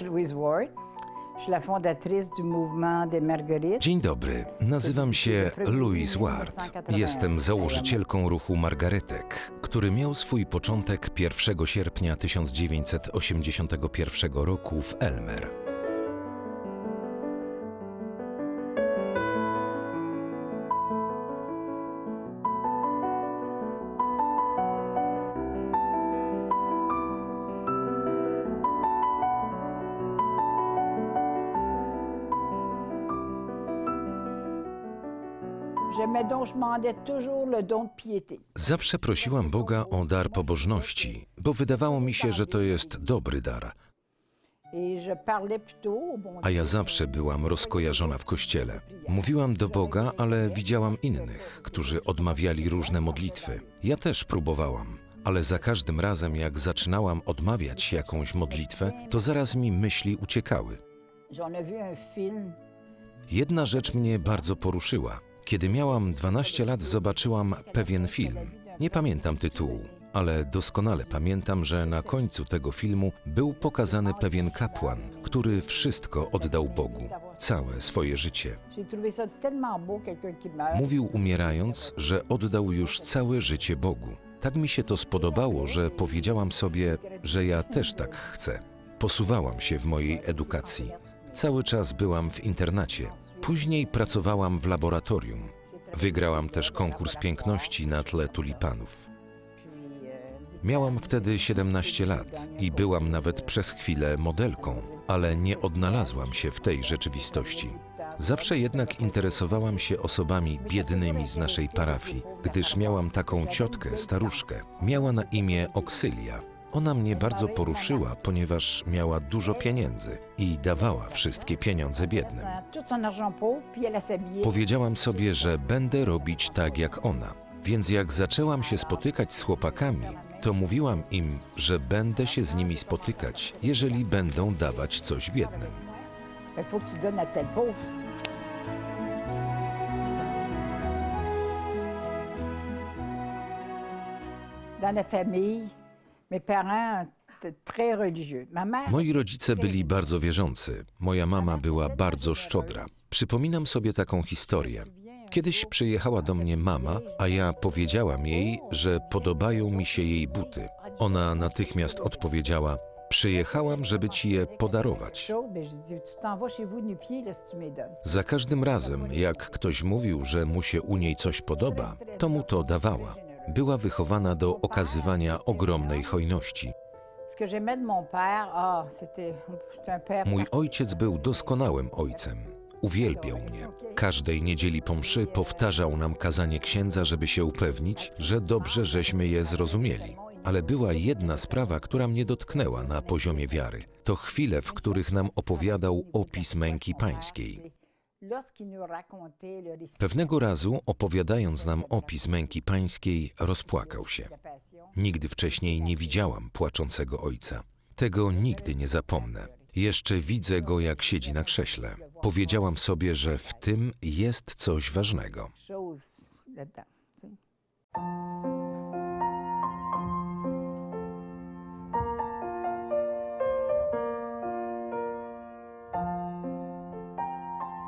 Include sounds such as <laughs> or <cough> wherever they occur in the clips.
Suis Louise Ward. Dzień dobry, nazywam się Louise Ward. Jestem założycielką ruchu Margaretek, który miał swój początek 1 sierpnia 1981 roku w Elmer. Zawsze prosiłam Boga o dar pobożności, bo wydawało mi się, że to jest dobry dar, a ja zawsze byłam rozkojarzona w kościele. Mówiłam do Boga, ale widziałam innych, którzy odmawiali różne modlitwy. Ja też próbowałam, ale za każdym razem, jak zaczynałam odmawiać jakąś modlitwę, to zaraz mi myśli uciekały. Jedna rzecz mnie bardzo poruszyła. Kiedy miałam 12 lat, zobaczyłam pewien film. Nie pamiętam tytułu, ale doskonale pamiętam, że na końcu tego filmu był pokazany pewien kapłan, który wszystko oddał Bogu, całe swoje życie. Mówił umierając, że oddał już całe życie Bogu. Tak mi się to spodobało, że powiedziałam sobie, że ja też tak chcę. Posuwałam się w mojej edukacji. Cały czas byłam w internacie. Później pracowałam w laboratorium. Wygrałam też konkurs piękności na tle tulipanów. Miałam wtedy 17 lat i byłam nawet przez chwilę modelką, ale nie odnalazłam się w tej rzeczywistości. Zawsze jednak interesowałam się osobami biednymi z naszej parafii, gdyż miałam taką ciotkę, staruszkę. Miała na imię Oksylia. Ona mnie bardzo poruszyła, ponieważ miała dużo pieniędzy i dawała wszystkie pieniądze biednym. Powiedziałam sobie, że będę robić tak jak ona. Więc jak zaczęłam się spotykać z chłopakami, to mówiłam im, że będę się z nimi spotykać, jeżeli będą dawać coś biednym. Dans la famille, Moi rodzice byli bardzo wierzący. Moja mama była bardzo szczodra. Przypominam sobie taką historię. Kiedyś przyjechała do mnie mama, a ja powiedziałam jej, że podobają mi się jej buty. Ona natychmiast odpowiedziała: Przyjechałam, żeby ci je podarować. Za każdym razem, jak ktoś mówił, że mu się u niej coś podoba, to mu to dawała. Była wychowana do okazywania ogromnej hojności. Mój ojciec był doskonałym ojcem. Uwielbiał mnie. Każdej niedzieli po mszy powtarzał nam kazanie księdza, żeby się upewnić, że dobrze żeśmy je zrozumieli. Ale była jedna sprawa, która mnie dotknęła na poziomie wiary. To chwile, w których nam opowiadał opis męki pańskiej. Pewnego razu, opowiadając nam opis męki pańskiej, rozpłakał się. Nigdy wcześniej nie widziałam płaczącego ojca. Tego nigdy nie zapomnę. Jeszcze widzę go, jak siedzi na krześle. Powiedziałam sobie, że w tym jest coś ważnego.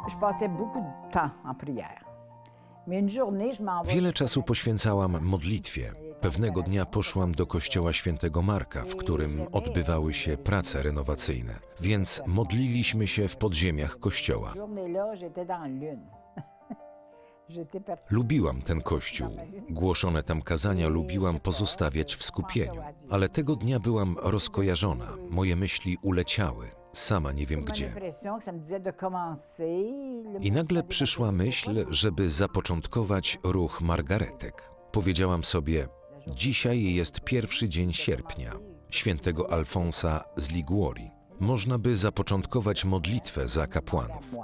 Je passais beaucoup de temps en prière. Mais une journée, je m'en vais. Wiele czasu poświęcałam modlitwie. Pewnego dnia poszłam do kościoła świętego Marka, w którym odbywały się prace renowacyjne, więc modliliśmy się w podziemiach kościoła. <laughs> Lubiłam ten kościół. Głoszone tam kazania lubiłam pozostawiać w skupieniu. Ale tego dnia byłam rozkojarzona. Moje myśli uleciały. Sama nie wiem gdzie. I nagle przyszła myśl, żeby zapoczątkować ruch Margaretek. Powiedziałam sobie, dzisiaj jest pierwszy dzień sierpnia, świętego Alfonsa z Liguori. Można by zapoczątkować modlitwę za kapłanów.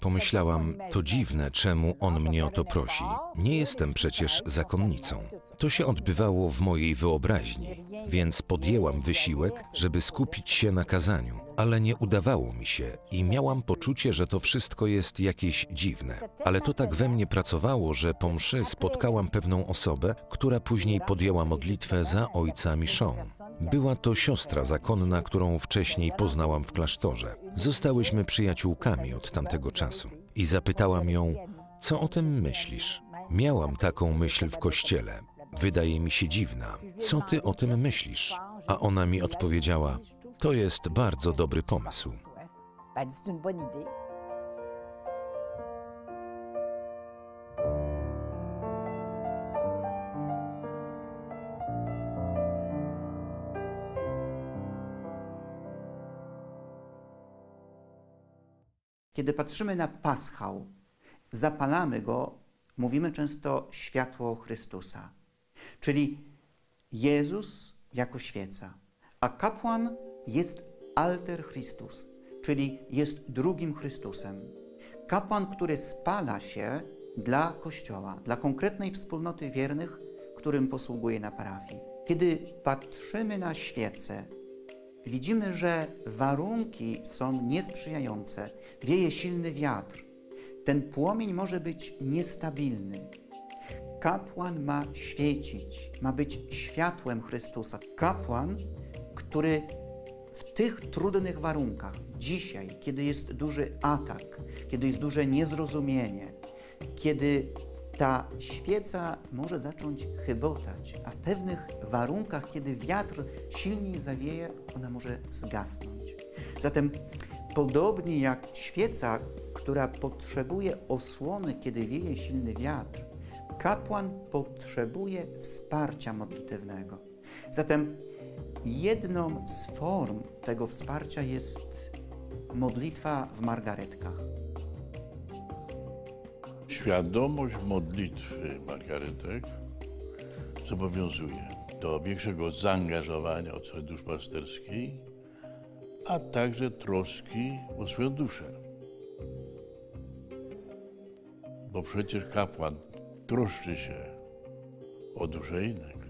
Pomyślałam, to dziwne, czemu on mnie o to prosi. Nie jestem przecież zakonnicą. To się odbywało w mojej wyobraźni, więc podjęłam wysiłek, żeby skupić się na kazaniu, ale nie udawało mi się i miałam poczucie, że to wszystko jest jakieś dziwne. Ale to tak we mnie pracowało, że po mszy spotkałam pewną osobę, która później podjęła modlitwę za ojca Michon. Była to siostra zakonna, którą wcześniej poznałam w klasztorze. Zostałyśmy przyjaciółkami od tamtego czasu i zapytałam ją, co o tym myślisz? Miałam taką myśl w kościele. Wydaje mi się dziwna. Co ty o tym myślisz? A ona mi odpowiedziała: To jest bardzo dobry pomysł. Kiedy patrzymy na paschał, zapalamy go, mówimy często światło Chrystusa, czyli Jezus jako świeca, a kapłan jest alter Chrystus, czyli jest drugim Chrystusem. Kapłan, który spala się dla Kościoła, dla konkretnej wspólnoty wiernych, którym posługuje na parafii. Kiedy patrzymy na świecę, widzimy, że warunki są niesprzyjające. Wieje silny wiatr. Ten płomień może być niestabilny. Kapłan ma świecić, ma być światłem Chrystusa. Kapłan, który w tych trudnych warunkach, dzisiaj, kiedy jest duży atak, kiedy jest duże niezrozumienie, kiedy ta świeca może zacząć chybotać, a w pewnych warunkach, kiedy wiatr silniej zawieje, ona może zgasnąć. Zatem podobnie jak świeca, która potrzebuje osłony, kiedy wieje silny wiatr, kapłan potrzebuje wsparcia modlitewnego. Zatem jedną z form tego wsparcia jest modlitwa w margaretkach. Świadomość modlitwy margaretek zobowiązuje do większego zaangażowania od strony duszpasterskiej, a także troski o swoją duszę. Bo przecież kapłan troszczy się o duszę innych,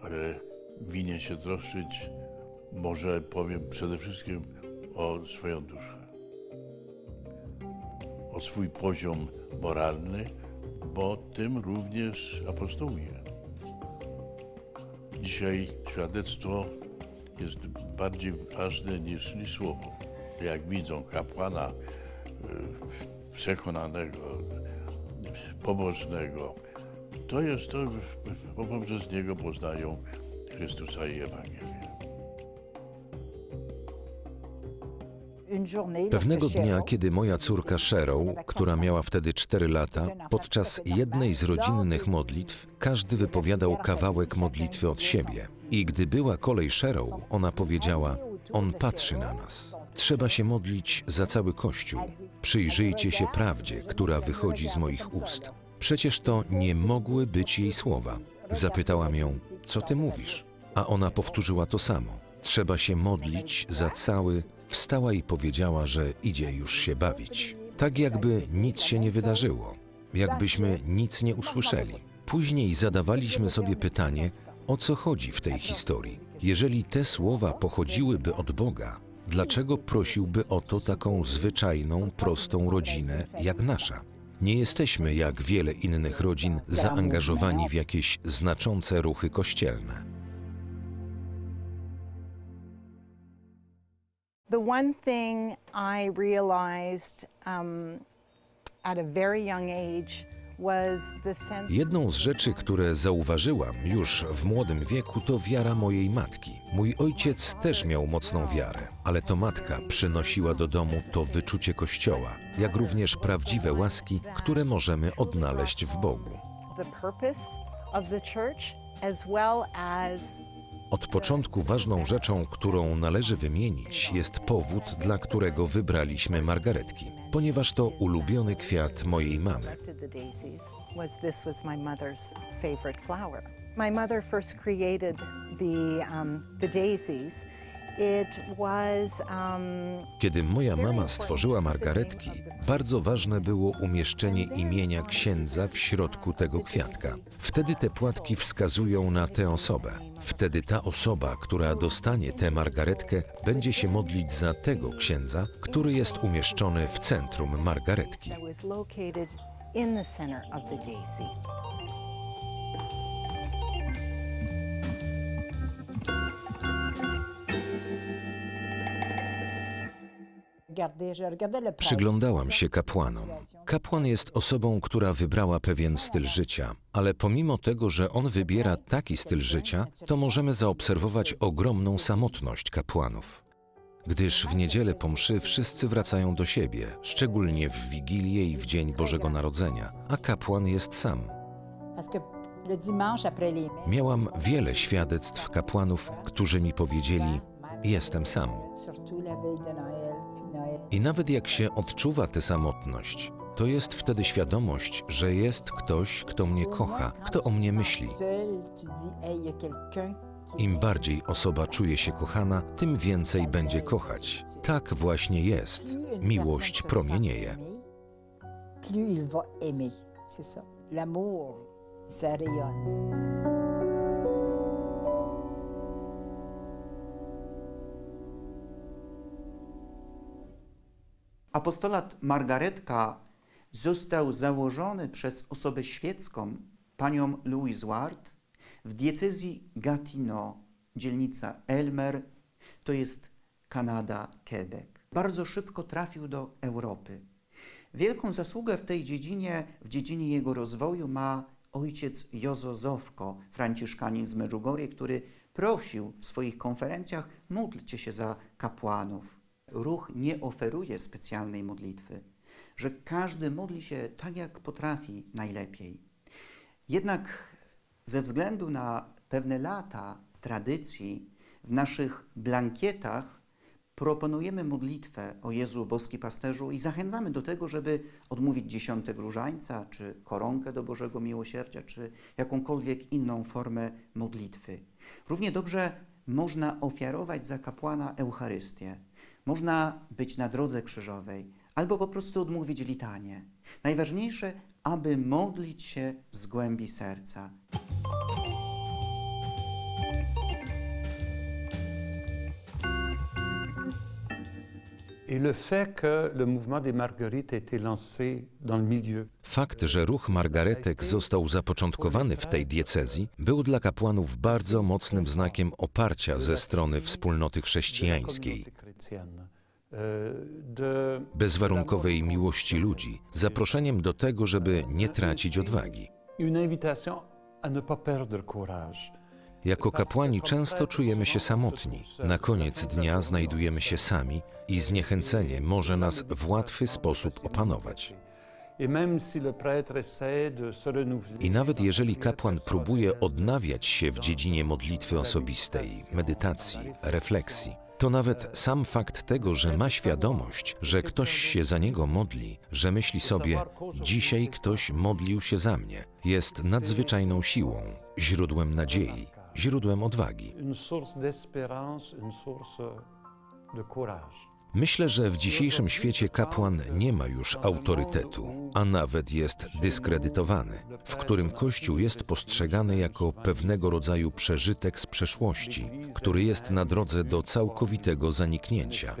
ale winien się troszczyć, może powiem przede wszystkim o swoją duszę o swój poziom moralny, bo tym również apostołuje. Dzisiaj świadectwo jest bardziej ważne niż, niż słowo. Jak widzą kapłana y, przekonanego, pobożnego, to jest to, poprzez niego poznają Chrystusa i Ewangelię. Pewnego dnia, kiedy moja córka Cheryl, która miała wtedy 4 lata, podczas jednej z rodzinnych modlitw, każdy wypowiadał kawałek modlitwy od siebie. I gdy była kolej Cheryl, ona powiedziała: On patrzy na nas. Trzeba się modlić za cały Kościół. Przyjrzyjcie się prawdzie, która wychodzi z moich ust. Przecież to nie mogły być jej słowa. Zapytałam ją: Co ty mówisz? A ona powtórzyła to samo. Trzeba się modlić za cały Wstała i powiedziała, że idzie już się bawić. Tak jakby nic się nie wydarzyło, jakbyśmy nic nie usłyszeli. Później zadawaliśmy sobie pytanie, o co chodzi w tej historii. Jeżeli te słowa pochodziłyby od Boga, dlaczego prosiłby o to taką zwyczajną, prostą rodzinę jak nasza? Nie jesteśmy, jak wiele innych rodzin, zaangażowani w jakieś znaczące ruchy kościelne. The one thing I realized um, at a very young age Jedną z rzeczy, które zauważyłam już w młodym wieku, to wiara mojej matki. Mój ojciec też miał mocną wiarę, ale to matka przynosiła do domu to wyczucie Kościoła, jak również prawdziwe łaski, które możemy odnaleźć w Bogu. Od początku ważną rzeczą, którą należy wymienić, jest powód, dla którego wybraliśmy margaretki, ponieważ to ulubiony kwiat mojej mamy. My mother first created the, um, the daisies um, Kiedy moja mama stworzyła margaretki, bardzo ważne było umieszczenie imienia księdza w środku tego kwiatka. Wtedy te płatki wskazują na tę osobę. Wtedy ta osoba, która dostanie tę margaretkę, będzie się modlić za tego księdza, który jest umieszczony w centrum margaretki. Przyglądałam się kapłanom. Kapłan jest osobą, która wybrała pewien styl życia, ale pomimo tego, że on wybiera taki styl życia, to możemy zaobserwować ogromną samotność kapłanów. Gdyż w niedzielę po mszy wszyscy wracają do siebie, szczególnie w Wigilię i w Dzień Bożego Narodzenia, a kapłan jest sam. Miałam wiele świadectw kapłanów, którzy mi powiedzieli: Jestem sam. I nawet jak się odczuwa tę samotność, to jest wtedy świadomość, że jest ktoś, kto mnie kocha, kto o mnie myśli. Im bardziej osoba czuje się kochana, tym więcej będzie kochać. Tak właśnie jest. Miłość promienieje. L'amour, ça rayonne. Apostolat Margaretka został założony przez osobę świecką, panią Louise Ward, w diecezji Gatineau, dzielnica Elmer, to jest Kanada, Quebec. Bardzo szybko trafił do Europy. Wielką zasługę w tej dziedzinie, w dziedzinie jego rozwoju ma ojciec Jozo Zowko, franciszkanin z Medjugorje, który prosił w swoich konferencjach módlcie się za kapłanów. Ruch nie oferuje specjalnej modlitwy, że każdy modli się tak, jak potrafi najlepiej. Jednak ze względu na pewne lata tradycji, w naszych blankietach proponujemy modlitwę o Jezu Boski Pasterzu i zachęcamy do tego, żeby odmówić dziesiątek różańca, czy koronkę do Bożego Miłosierdzia, czy jakąkolwiek inną formę modlitwy. Równie dobrze można ofiarować za kapłana Eucharystię. Można być na drodze krzyżowej, albo po prostu odmówić litanie. Najważniejsze, aby modlić się z głębi serca. Fakt, że ruch margaretek został zapoczątkowany w tej diecezji, był dla kapłanów bardzo mocnym znakiem oparcia ze strony wspólnoty chrześcijańskiej, de bezwarunkowej miłości ludzi, zaproszeniem do tego, żeby nie tracić odwagi. Jako kapłani często czujemy się samotni. Na koniec dnia znajdujemy się sami i zniechęcenie może nas w łatwy sposób opanować. I nawet jeżeli kapłan próbuje odnawiać się w dziedzinie modlitwy osobistej, medytacji, refleksji, to nawet sam fakt tego, że ma świadomość, że ktoś się za niego modli, że myśli sobie, dzisiaj ktoś modlił się za mnie, jest nadzwyczajną siłą, źródłem nadziei, źródłem odwagi. une source d'espérance, une source de courage. Myślę, że w dzisiejszym świecie kapłan nie ma już autorytetu, a nawet jest dyskredytowany, w którym Kościół jest postrzegany jako pewnego rodzaju przeżytek z przeszłości, który jest na drodze do całkowitego zaniknięcia.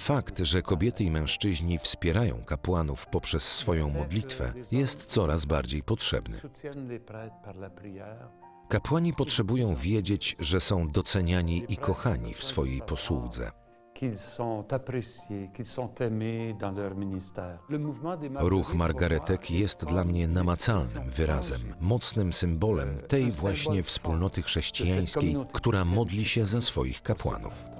Fakt, że kobiety i mężczyźni wspierają kapłanów poprzez swoją modlitwę, jest coraz bardziej potrzebny. Kapłani potrzebują wiedzieć, że są doceniani i kochani w swojej posłudze. Ruch margaretek jest dla mnie namacalnym wyrazem, mocnym symbolem tej właśnie wspólnoty chrześcijańskiej, która modli się za swoich kapłanów.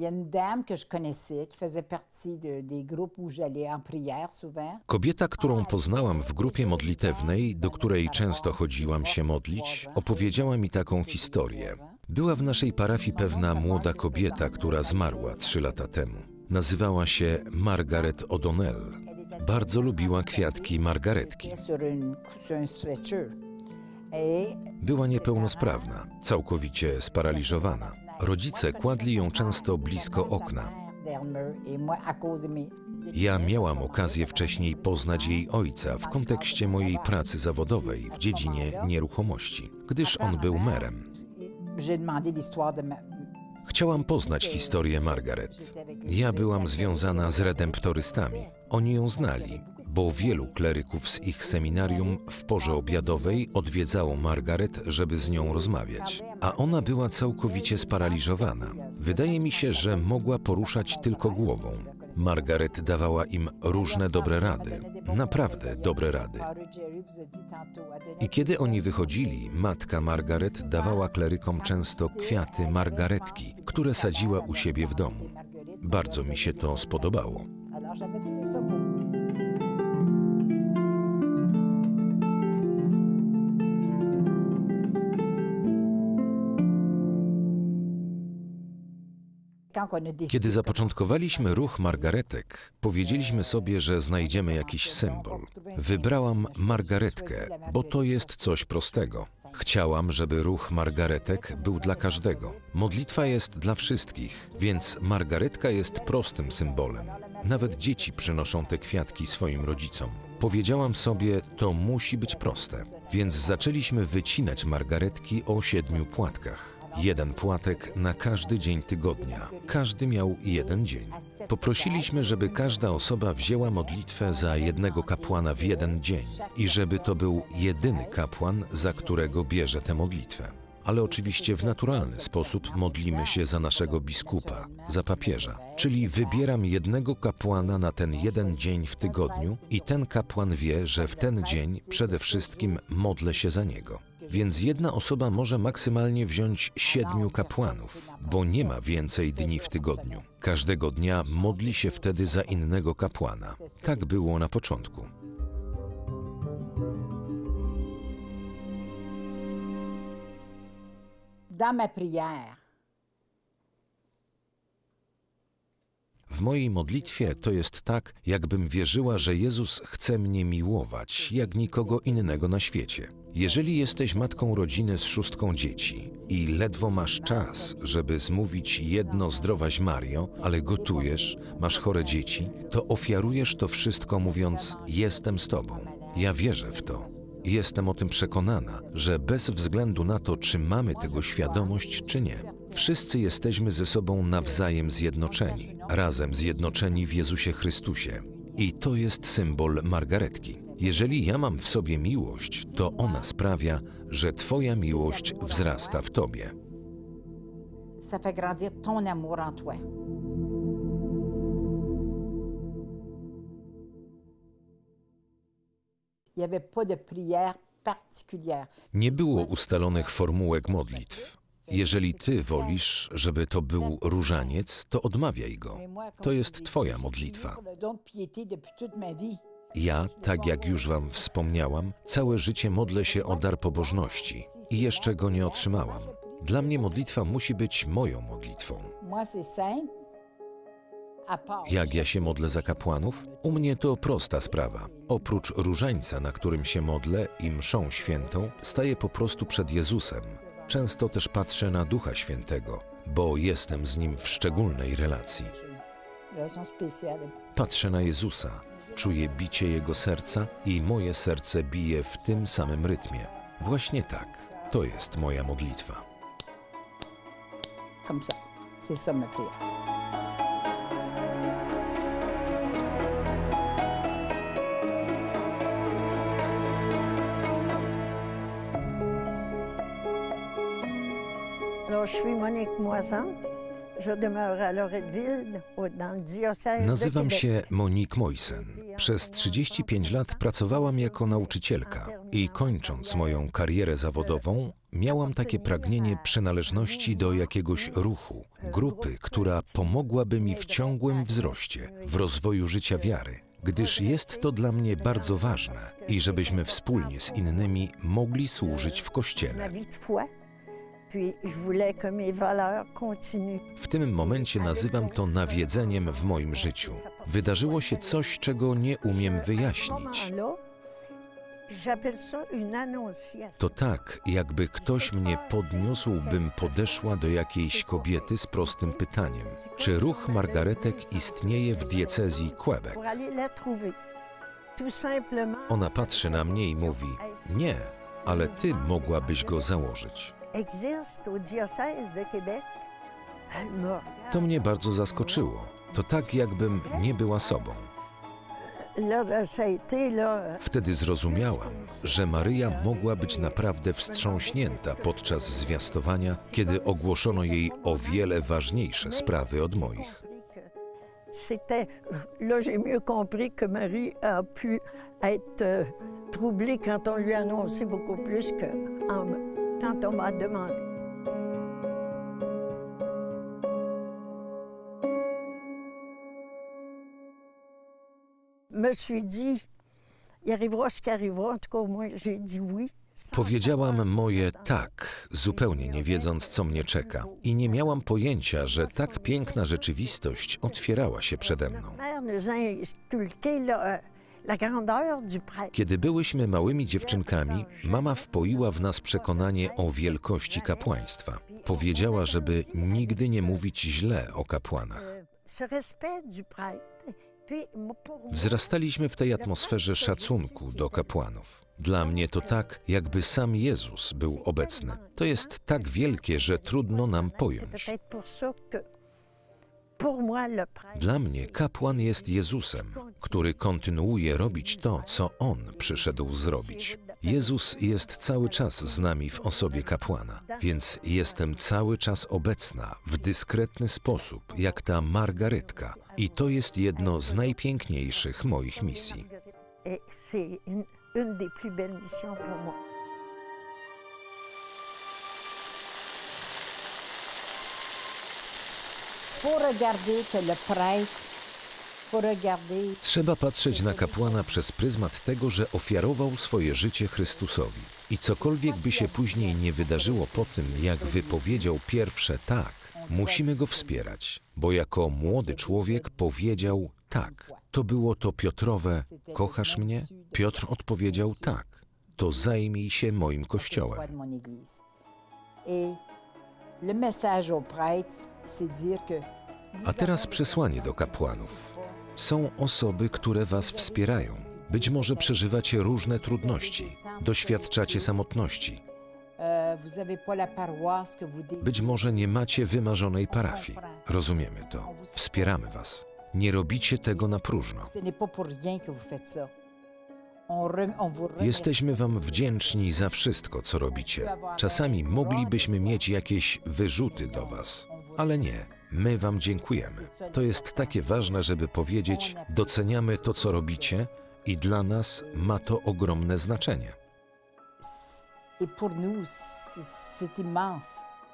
Il y a une dame que je connaissais qui faisait partie de- des groupes où j'allais en prière souvent. Kobieta, którą poznałam w grupie modlitewnej, do której często chodziłam się modlić, opowiedziała mi taką historię. Była w naszej parafii pewna młoda kobieta, która zmarła trzy lata temu. Nazywała się Margaret O'Donnell. bardzo lubiła kwiatki margaretki. Była niepełnosprawna, całkowicie sparaliżowana. Rodzice kładli ją często blisko okna. Ja miałam okazję wcześniej poznać jej ojca w kontekście mojej pracy zawodowej w dziedzinie nieruchomości, gdyż on był merem. Chciałam poznać historię Margaret. Ja byłam związana z redemptorystami. Oni ją znali, bo wielu kleryków z ich seminarium w porze obiadowej odwiedzało Margaret, żeby z nią rozmawiać. A ona była całkowicie sparaliżowana. Wydaje mi się, że mogła poruszać tylko głową. Margaret dawała im różne dobre rady, naprawdę dobre rady. I kiedy oni wychodzili, matka Margaret dawała klerykom często kwiaty margaretki, które sadziła u siebie w domu. Bardzo mi się to spodobało. Kiedy zapoczątkowaliśmy ruch margaretek, powiedzieliśmy sobie, że znajdziemy jakiś symbol. Wybrałam margaretkę, bo to jest coś prostego. Chciałam, żeby ruch margaretek był dla każdego. Modlitwa jest dla wszystkich, więc margaretka jest prostym symbolem. Nawet dzieci przynoszą te kwiatki swoim rodzicom. Powiedziałam sobie, to musi być proste, więc zaczęliśmy wycinać margaretki o siedmiu płatkach. Jeden płatek na każdy dzień tygodnia. Każdy miał jeden dzień. Poprosiliśmy, żeby każda osoba wzięła modlitwę za jednego kapłana w jeden dzień i żeby to był jedyny kapłan, za którego bierze tę modlitwę. Ale oczywiście w naturalny sposób modlimy się za naszego biskupa, za papieża. Czyli wybieram jednego kapłana na ten jeden dzień w tygodniu i ten kapłan wie, że w ten dzień przede wszystkim modlę się za niego. Więc jedna osoba może maksymalnie wziąć siedmiu kapłanów, bo nie ma więcej dni w tygodniu. Każdego dnia modli się wtedy za innego kapłana. Tak było na początku. W mojej modlitwie to jest tak, jakbym wierzyła, że Jezus chce mnie miłować, jak nikogo innego na świecie. Jeżeli jesteś matką rodziny z szóstką dzieci i ledwo masz czas, żeby zmówić jedno zdrowaś Mario, ale gotujesz, masz chore dzieci, to ofiarujesz to wszystko mówiąc: Jestem z Tobą. Ja wierzę w to. Jestem o tym przekonana, że bez względu na to, czy mamy tego świadomość, czy nie, wszyscy jesteśmy ze sobą nawzajem zjednoczeni, razem zjednoczeni w Jezusie Chrystusie. I to jest symbol margaretki. Jeżeli ja mam w sobie miłość, to ona sprawia, że Twoja miłość wzrasta w Tobie. ça fait grandir ton amour en toi. Il n'y avait pas de prière particulière. Nie było ustalonych formułek modlitw. Jeżeli Ty wolisz, żeby to był różaniec, to odmawiaj go. To je jest Twoja modlitwa. Ja, tak jak już Wam wspomniałam, całe życie modlę się o dar pobożności i jeszcze go nie otrzymałam. Dla mnie modlitwa musi być moją modlitwą. Jak ja się modlę za kapłanów? U mnie to prosta sprawa. Oprócz różańca, na którym się modlę i mszą świętą, staję po prostu przed Jezusem. Często też patrzę na Ducha Świętego, bo jestem z Nim w szczególnej relacji. Patrzę na Jezusa, czuję bicie Jego serca i moje serce bije w tym samym rytmie. Właśnie tak, to jest moja modlitwa. Comme ça. C'est ça ma prière. Je suis Monique Moisan. Je demeure à Loretteville, au- dans le diocèse de Nazywam się Monique Moisen. Przez 35 lat pracowałam jako nauczycielka i kończąc moją karierę zawodową, miałam takie pragnienie przynależności do jakiegoś ruchu, grupy, która pomogłaby mi w ciągłym wzroście, w rozwoju życia wiary, gdyż jest to dla mnie bardzo ważne i żebyśmy wspólnie z innymi mogli służyć w kościele. W tym momencie nazywam to nawiedzeniem w moim życiu. Wydarzyło się coś, czego nie umiem wyjaśnić. To tak, jakby ktoś mnie podniósł, bym podeszła do jakiejś kobiety z prostym pytaniem: czy ruch margaretek istnieje w diecezji Quebec? Ona patrzy na mnie i mówi: Nie, ale ty mogłabyś go założyć. Existe au diocèse de Québec. Elle me regarde. To mnie bardzo zaskoczyło. To tak, jakbym nie była sobą. Wtedy zrozumiałam, że Maryja mogła być naprawdę wstrząśnięta podczas zwiastowania, kiedy ogłoszono jej o wiele ważniejsze sprawy od moich. C'était. Là, j'ai mieux compris que Marie a pu être troublée quand on lui a annoncé beaucoup plus que en- quand on m'a demandé. me suis dit, il arrivera ce qui arrivera. En tout cas, au moins, j'ai dit oui. sans Powiedziałam moje tak, zupełnie nie wiedząc, co mnie czeka. I nie miałam pojęcia, że tak piękna rzeczywistość otwierała się przede mną. Kiedy byłyśmy małymi dziewczynkami, mama wpoiła w nas przekonanie o wielkości kapłaństwa. Powiedziała, żeby nigdy nie mówić źle o kapłanach. Wzrastaliśmy w tej atmosferze szacunku do kapłanów. Dla mnie to tak, jakby sam Jezus był obecny. To jest tak wielkie, że trudno nam pojąć. Dla mnie kapłan jest Jezusem, który kontynuuje robić to, co On przyszedł zrobić. Jezus jest cały czas z nami w osobie kapłana, więc jestem cały czas obecna w dyskretny sposób, jak ta margaretka. I to jest jedno z najpiękniejszych moich misji. Trzeba patrzeć na kapłana przez pryzmat tego, że ofiarował swoje życie Chrystusowi. I cokolwiek by się później nie wydarzyło po tym, jak wypowiedział pierwsze tak, musimy go wspierać, bo jako młody człowiek powiedział tak. To było to Piotrowe: Kochasz mnie? Piotr odpowiedział tak. To zajmij się moim kościołem. Et le message au prêtre, A teraz przesłanie do kapłanów. Są osoby, które was wspierają. Być może przeżywacie różne trudności, doświadczacie samotności. euh. Być może nie macie wymarzonej parafii. Rozumiemy to. Wspieramy was. Nie robicie tego na próżno. Jesteśmy wam wdzięczni za wszystko, co robicie. Czasami moglibyśmy mieć jakieś wyrzuty do was, ale nie. My wam dziękujemy. To jest takie ważne, żeby powiedzieć: doceniamy to, co robicie i dla nas ma to ogromne znaczenie.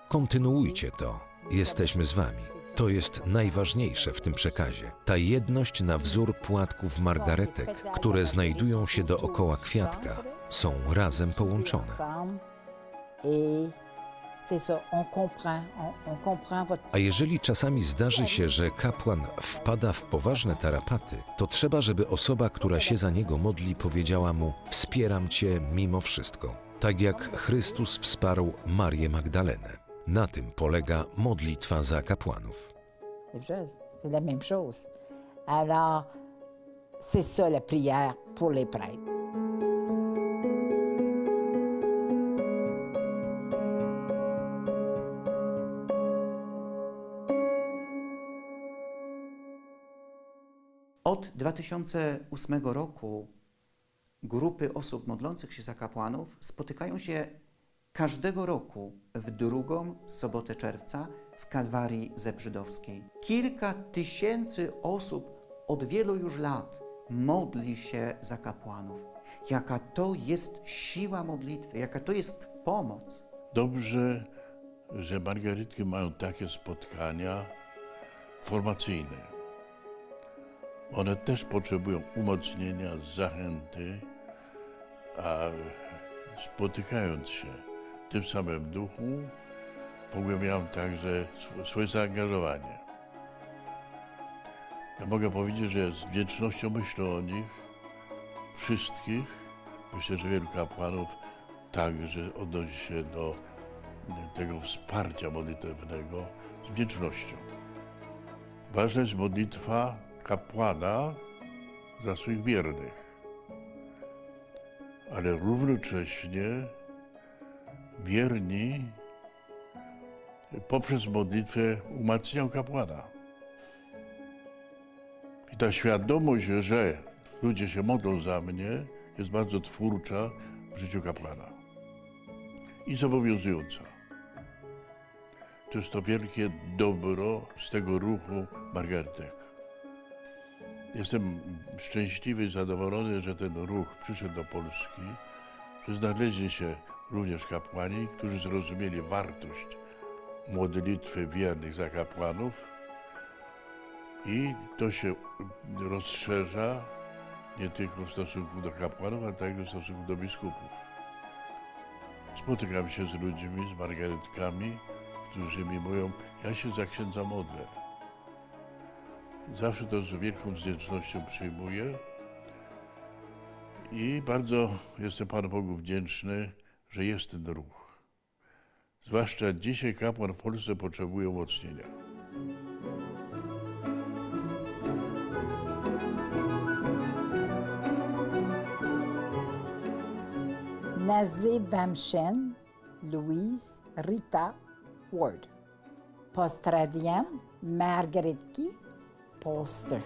Kontynuujcie to. Jesteśmy z wami. To jest najważniejsze w tym przekazie. Ta jedność na wzór płatków margaretek, które znajdują się dookoła kwiatka, są razem połączone. A jeżeli czasami zdarzy się, że kapłan wpada w poważne tarapaty, to trzeba, żeby osoba, która się za niego modli, powiedziała mu: Wspieram cię mimo wszystko. Tak jak Chrystus wsparł Marię Magdalenę. Na tym polega modlitwa za kapłanów. C'est la même chose. Alors, c'est ça la prière pour les prêtres. 2008 roku grupy osób modlących się za kapłanów spotykają się każdego roku w drugą sobotę czerwca w Kalwarii Zebrzydowskiej. Kilka tysięcy osób od wielu już lat modli się za kapłanów. Jaka to jest siła modlitwy, jaka to jest pomoc. Dobrze, że margaritki mają takie spotkania formacyjne. One też potrzebują umocnienia, zachęty, a spotykając się w tym samym duchu, pogłębiałem także sw- swoje zaangażowanie. Ja mogę powiedzieć, że z wdzięcznością myślę o nich, wszystkich. Myślę, że wielu kapłanów także odnosi się do tego wsparcia modlitewnego z wdzięcznością. Ważna jest modlitwa kapłana za swoich wiernych, ale równocześnie wierni poprzez modlitwę umacniają kapłana. I ta świadomość, że ludzie się modlą za mnie, jest bardzo twórcza w życiu kapłana i zobowiązująca. To jest to wielkie dobro z tego ruchu Margaretek. Jestem szczęśliwy i zadowolony, że ten ruch przyszedł do Polski, że znaleźli się również kapłani, którzy zrozumieli wartość modlitwy wiernych za kapłanów i to się rozszerza nie tylko w stosunku do kapłanów, ale także w stosunku do biskupów. Spotykam się z ludźmi, z margaretkami, którzy mi mówią, ja się za księdza modlę. Zawsze to z wielką wdzięcznością przyjmuję i bardzo jestem Panu Bogu wdzięczny, że jest ten ruch. Zwłaszcza dzisiaj kapłan w Polsce potrzebuje umocnienia. Nazé Louise Rita Ward. Postradien Margaret poster.